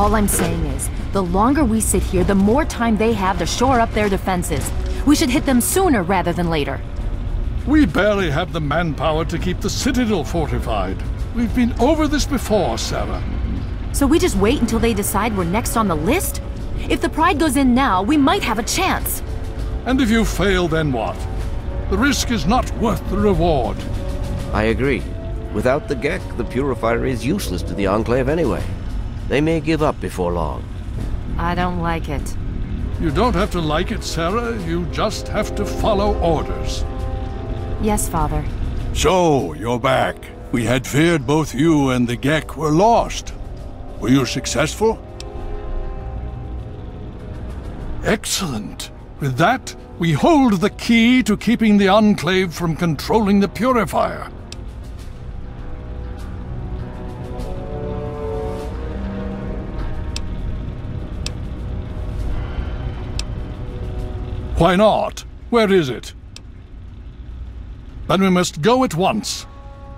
All I'm saying is, the longer we sit here, the more time they have to shore up their defenses. We should hit them sooner rather than later. We barely have the manpower to keep the Citadel fortified. We've been over this before, Sarah. So we just wait until they decide we're next on the list? If the Pride goes in now, we might have a chance. And if you fail, then what? The risk is not worth the reward. I agree. Without the G.E.C.K., the Purifier is useless to the Enclave anyway. They may give up before long. I don't like it. You don't have to like it, Sarah. You just have to follow orders. Yes, Father. So, you're back. We had feared both you and the G.E.C.K. were lost. Were you successful? Excellent. With that, we hold the key to keeping the Enclave from controlling the Purifier. Why not? Where is it? Then we must go at once.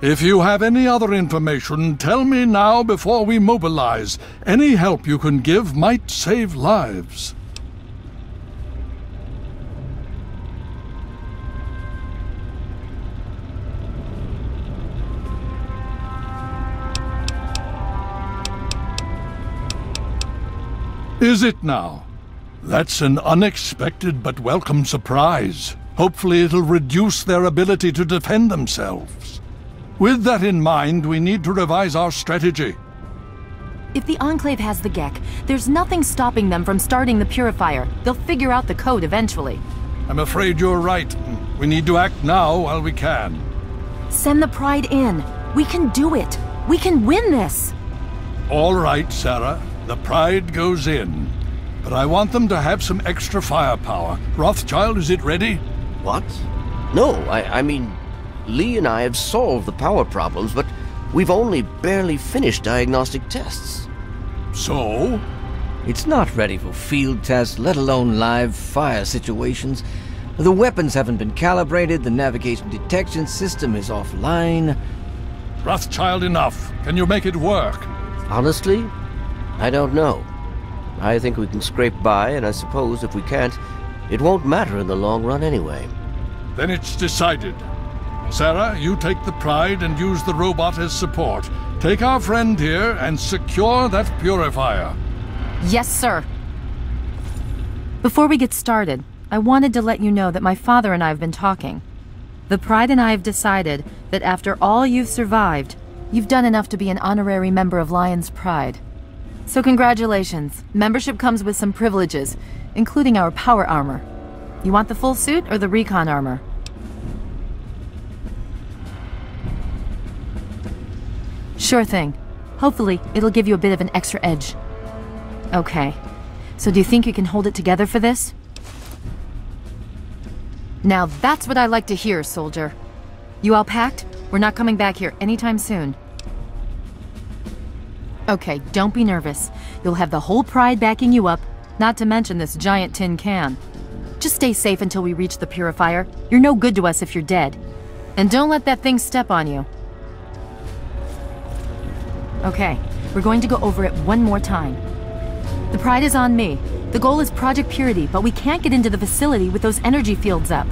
If you have any other information, tell me now before we mobilize. Any help you can give might save lives. Is it now? That's an unexpected but welcome surprise. Hopefully it'll reduce their ability to defend themselves. With that in mind, we need to revise our strategy. If the Enclave has the G.E.C.K., there's nothing stopping them from starting the Purifier. They'll figure out the code eventually. I'm afraid you're right. We need to act now while we can. Send the Pride in. We can do it. We can win this. All right, Sarah. The Pride goes in. But I want them to have some extra firepower. Rothschild, is it ready? What? No, I, I mean, Lee and I have solved the power problems, but we've only barely finished diagnostic tests. So? It's not ready for field tests, let alone live fire situations. The weapons haven't been calibrated, the navigation detection system is offline. Rothschild, enough. Can you make it work? Honestly, I don't know. I think we can scrape by, and I suppose if we can't, it won't matter in the long run anyway. Then it's decided. Sarah, you take the Pride and use the robot as support. Take our friend here and secure that purifier. Yes, sir. Before we get started, I wanted to let you know that my father and I have been talking. The Pride and I have decided that after all you've survived, you've done enough to be an honorary member of Lion's Pride. So congratulations. Membership comes with some privileges, including our power armor. You want the full suit or the recon armor? Sure thing. Hopefully, it'll give you a bit of an extra edge. Okay. So do you think you can hold it together for this? Now that's what I like to hear, soldier. You all packed? We're not coming back here anytime soon. Okay, don't be nervous. You'll have the whole pride backing you up, not to mention this giant tin can. Just stay safe until we reach the purifier. You're no good to us if you're dead. And don't let that thing step on you. Okay, we're going to go over it one more time. The pride is on me. The goal is Project Purity, but we can't get into the facility with those energy fields up.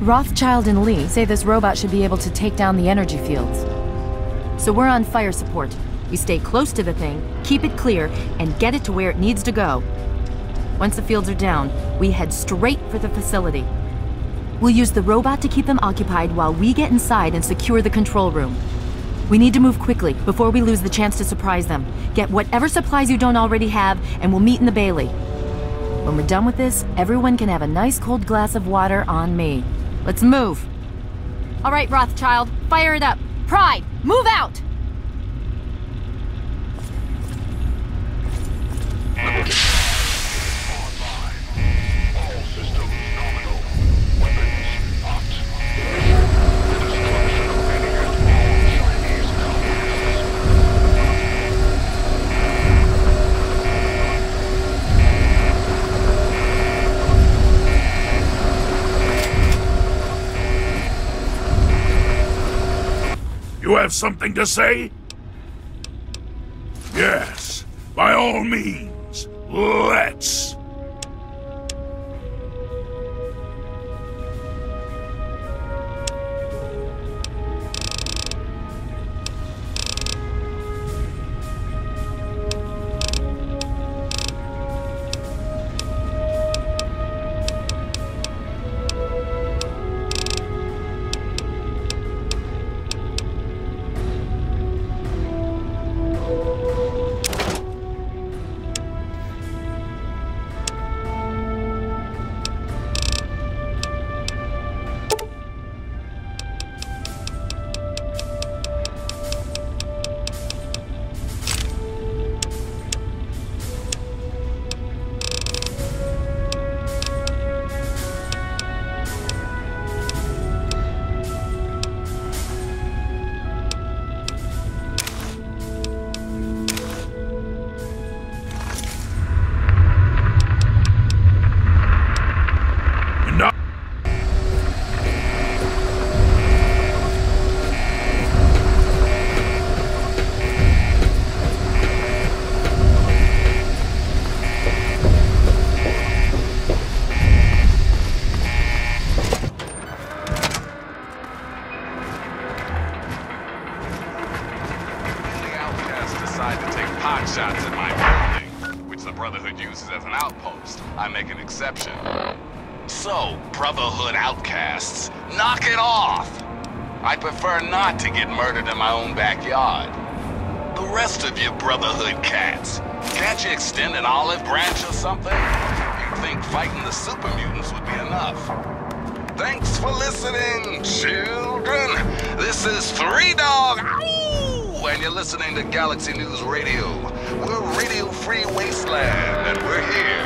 Rothschild and Lee say this robot should be able to take down the energy fields. So we're on fire support. We stay close to the thing, keep it clear, and get it to where it needs to go. Once the fields are down, we head straight for the facility. We'll use the robot to keep them occupied while we get inside and secure the control room. We need to move quickly before we lose the chance to surprise them. Get whatever supplies you don't already have, and we'll meet in the Bailey. When we're done with this, everyone can have a nice cold glass of water on me. Let's move. All right, Rothschild, fire it up. Pride, move out! You have something to say? Yes, by all means, let's. Knock it off! I'd prefer not to get murdered in my own backyard. The rest of you Brotherhood cats, can't you extend an olive branch or something? You think fighting the super mutants would be enough? Thanks for listening, children. This is Three Dog. And you're listening to Galaxy News Radio. We're Radio Free Wasteland, and we're here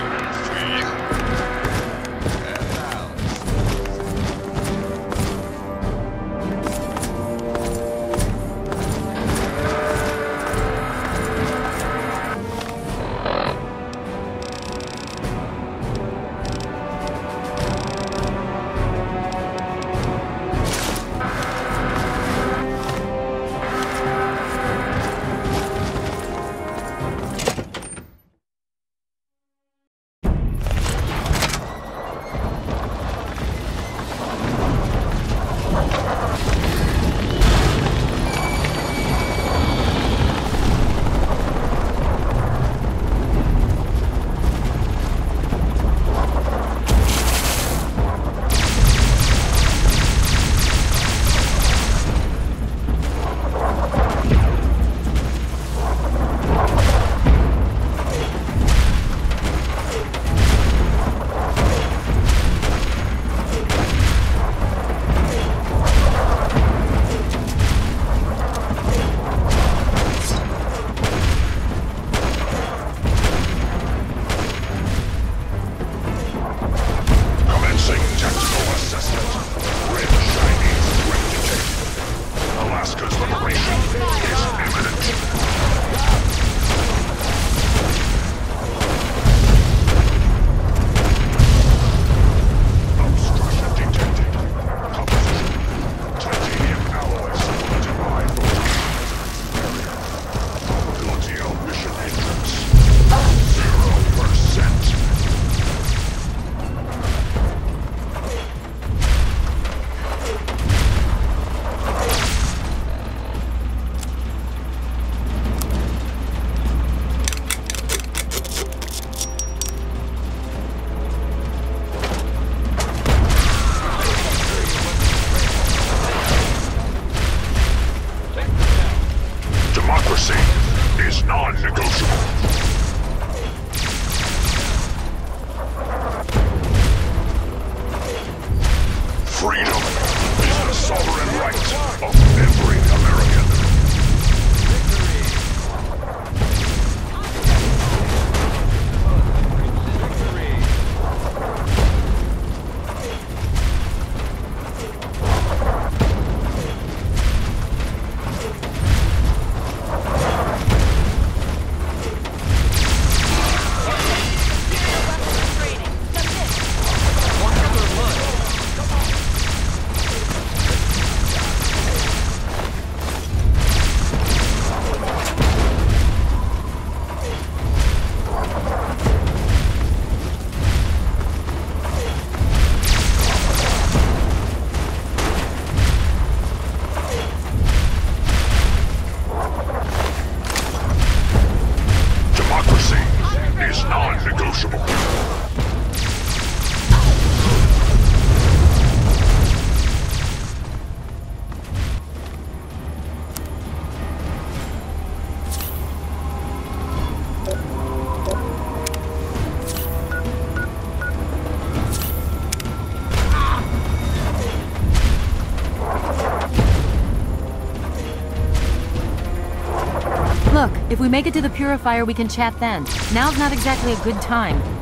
If we make it to the purifier, we can chat then. Now's not exactly a good time.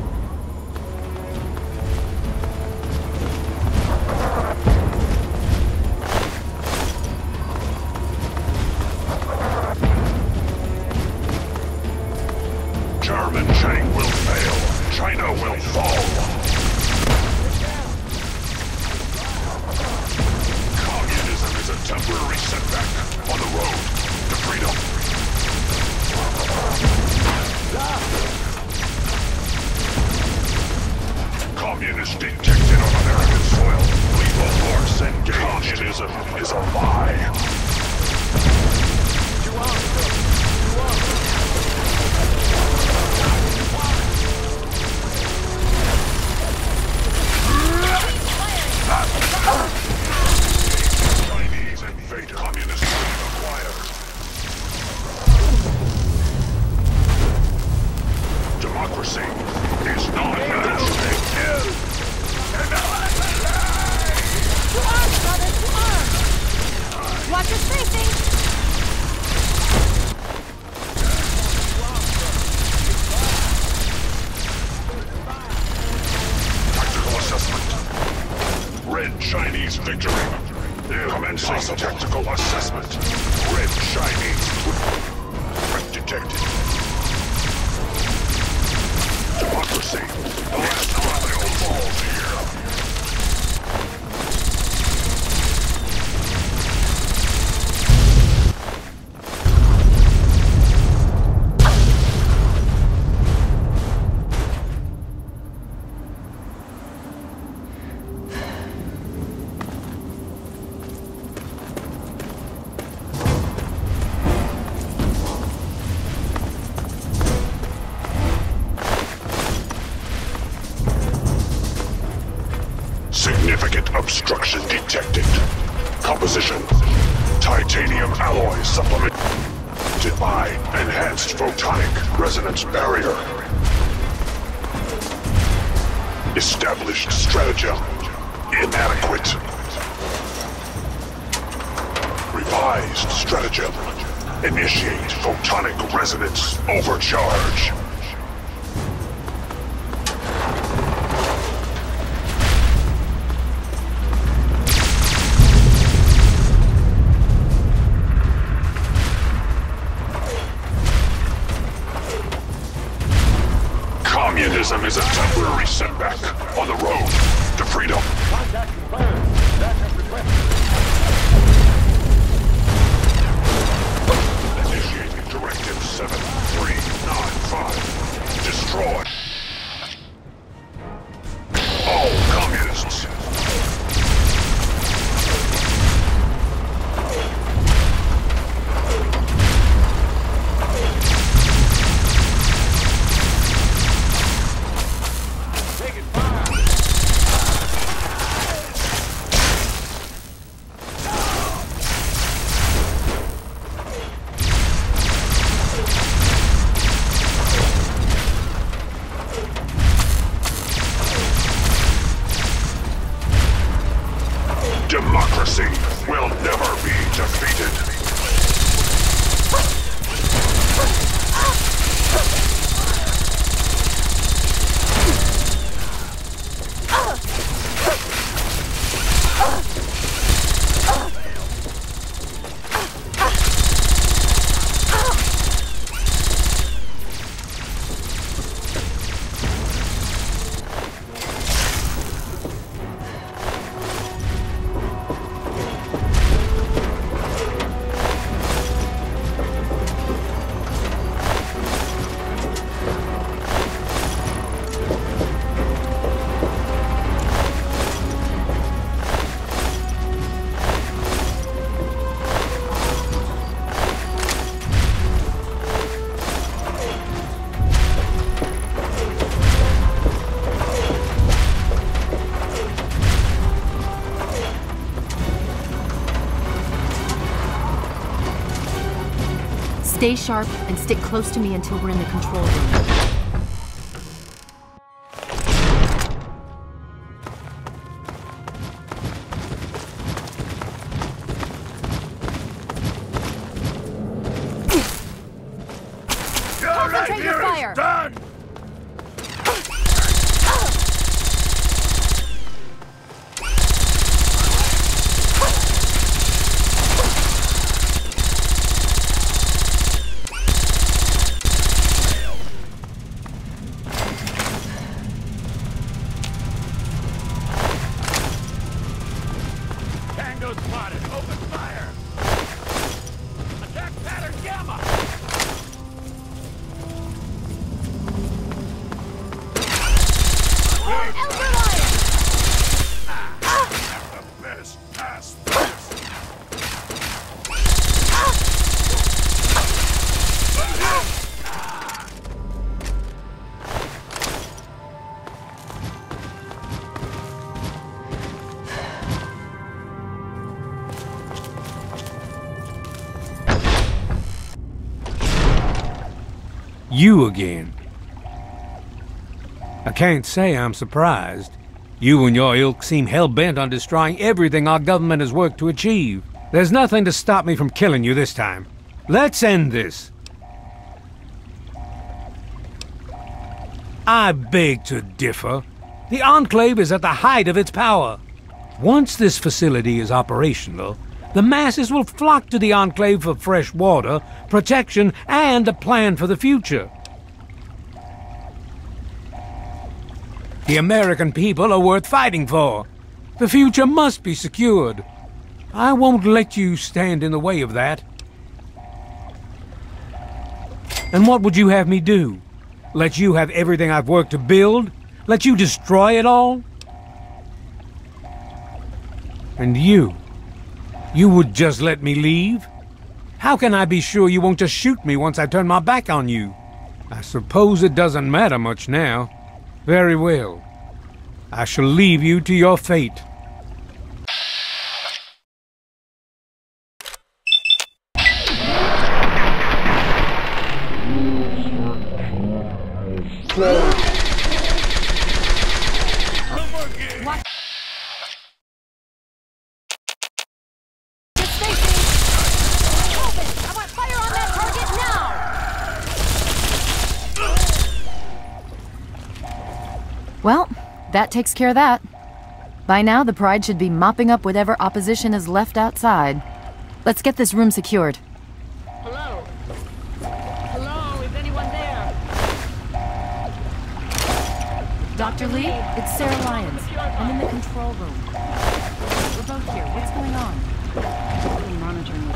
Strategem. stratagem. Initiate photonic resonance overcharge. Stay sharp and stick close to me until we're in the control room. You again. I can't say I'm surprised. You and your ilk seem hell-bent on destroying everything our government has worked to achieve. There's nothing to stop me from killing you this time. Let's end this. I beg to differ. The Enclave is at the height of its power. Once this facility is operational, the masses will flock to the Enclave for fresh water, protection, and a plan for the future. The American people are worth fighting for. The future must be secured. I won't let you stand in the way of that. And what would you have me do? Let you have everything I've worked to build? Let you destroy it all? And you? You would just let me leave? How can I be sure you won't just shoot me once I turn my back on you? I suppose it doesn't matter much now. Very well. I shall leave you to your fate. That takes care of that. By now, the Pride should be mopping up whatever opposition is left outside. Let's get this room secured. Hello? Hello, is anyone there? Dr. Lee, it's Sarah Lyons. I'm in the control room. We're both here. What's going on? We're monitoring the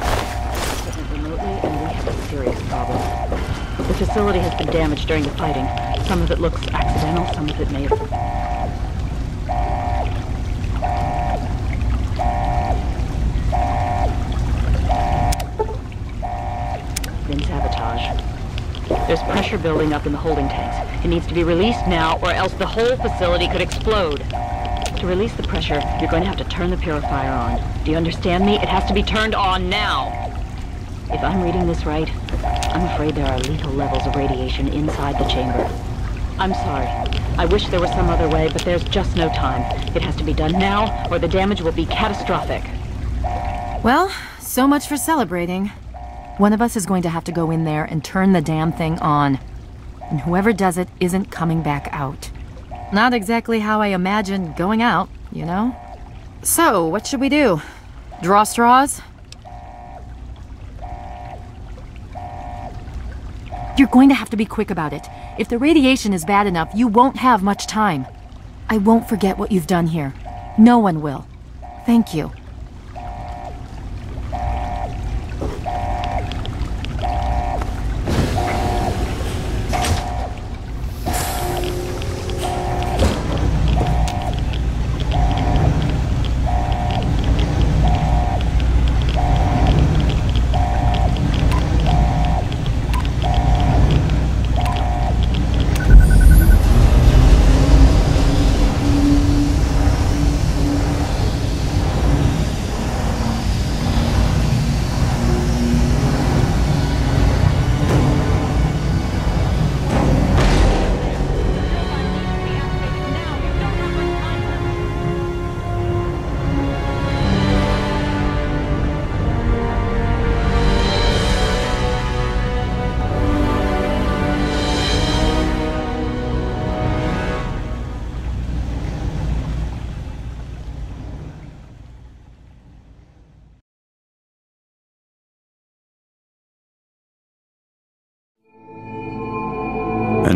equipment remotely, and we have a serious problem. The facility has been damaged during the fighting. Some of it looks accidental, some of it may have... There's pressure building up in the holding tanks. It needs to be released now, or else the whole facility could explode. To release the pressure, you're going to have to turn the purifier on. Do you understand me? It has to be turned on now. If I'm reading this right, I'm afraid there are lethal levels of radiation inside the chamber. I'm sorry. I wish there was some other way, but there's just no time. It has to be done now, or the damage will be catastrophic. Well, so much for celebrating. One of us is going to have to go in there and turn the damn thing on. And whoever does it isn't coming back out. Not exactly how I imagined going out, you know? So, what should we do? Draw straws? You're going to have to be quick about it. If the radiation is bad enough, you won't have much time. I won't forget what you've done here. No one will. Thank you.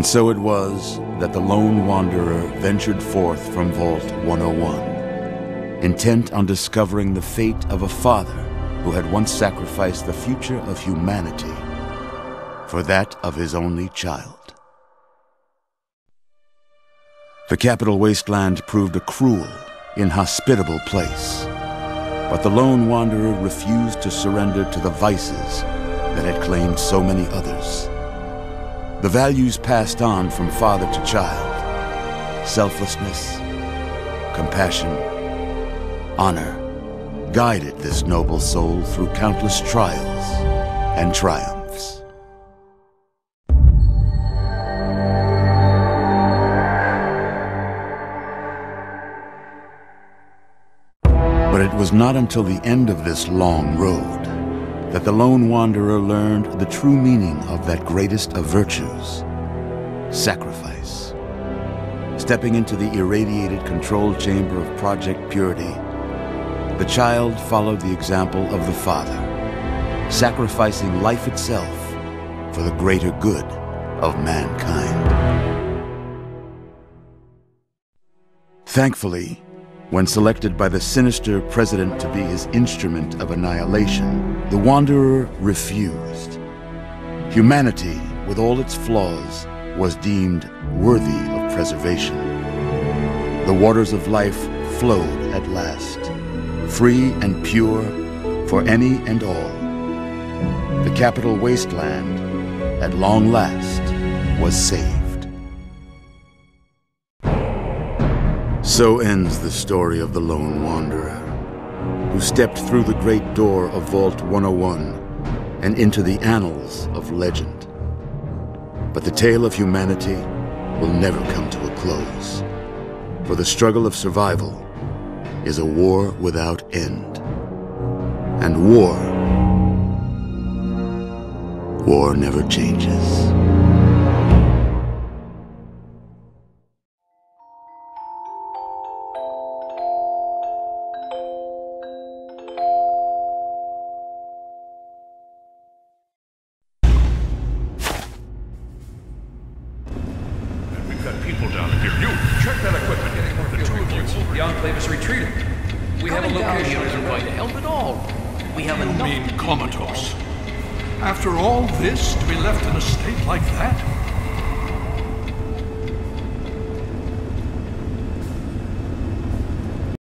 And so it was that the lone wanderer ventured forth from Vault 101, intent on discovering the fate of a father who had once sacrificed the future of humanity for that of his only child. The capital wasteland proved a cruel, inhospitable place, but the lone wanderer refused to surrender to the vices that had claimed so many others the values passed on from father to child selflessness, compassion, honor guided this noble soul through countless trials and triumphs. But it was not until the end of this long road that the lone wanderer learned the true meaning of that greatest of virtues sacrifice. Stepping into the irradiated control chamber of Project Purity, the child followed the example of the father, sacrificing life itself for the greater good of mankind. Thankfully, when selected by the sinister president to be his instrument of annihilation, the Wanderer refused. Humanity, with all its flaws, was deemed worthy of preservation. The waters of life flowed at last, free and pure for any and all. The capital wasteland, at long last, was saved. So ends the story of the Lone Wanderer, who stepped through the great door of Vault 101 and into the annals of legend. But the tale of humanity will never come to a close, for the struggle of survival is a war without end. And war, war never changes.